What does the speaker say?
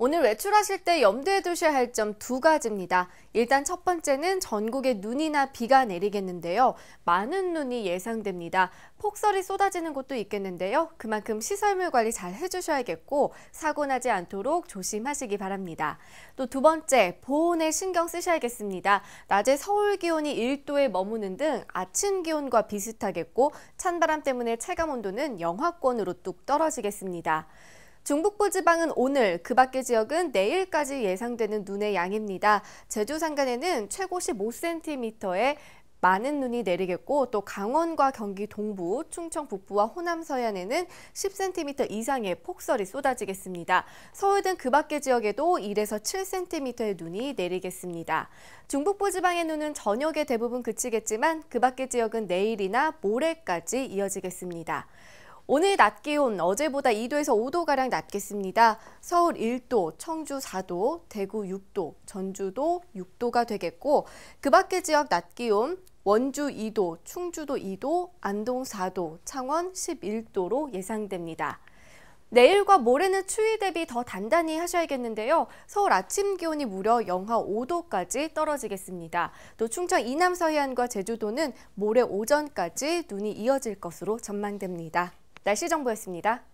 오늘 외출하실 때 염두에 두셔야 할 점 두 가지입니다. 일단 첫 번째는 전국에 눈이나 비가 내리겠는데요. 많은 눈이 예상됩니다. 폭설이 쏟아지는 곳도 있겠는데요. 그만큼 시설물 관리 잘 해주셔야겠고 사고 나지 않도록 조심하시기 바랍니다. 또 두 번째, 보온에 신경 쓰셔야겠습니다. 낮에 서울 기온이 1도에 머무는 등 아침 기온과 비슷하겠고 찬바람 때문에 체감 온도는 영하권으로 뚝 떨어지겠습니다. 중북부 지방은 오늘, 그 밖의 지역은 내일까지 예상되는 눈의 양입니다. 제주 산간에는 최고 15cm의 많은 눈이 내리겠고 또 강원과 경기 동부, 충청 북부와 호남 서해안에는 10cm 이상의 폭설이 쏟아지겠습니다. 서울 등 그 밖의 지역에도 1에서 7cm의 눈이 내리겠습니다. 중북부 지방의 눈은 저녁에 대부분 그치겠지만 그 밖의 지역은 내일이나 모레까지 이어지겠습니다. 오늘 낮 기온 어제보다 2도에서 5도가량 낮겠습니다. 서울 1도, 청주 4도, 대구 6도, 전주도 6도가 되겠고 그 밖의 지역 낮 기온 원주 2도, 충주도 2도, 안동 4도, 창원 11도로 예상됩니다. 내일과 모레는 추위 대비 더 단단히 하셔야겠는데요. 서울 아침 기온이 무려 영하 5도까지 떨어지겠습니다. 또 충청 이남 서해안과 제주도는 모레 오전까지 눈이 이어질 것으로 전망됩니다. 날씨 정보였습니다.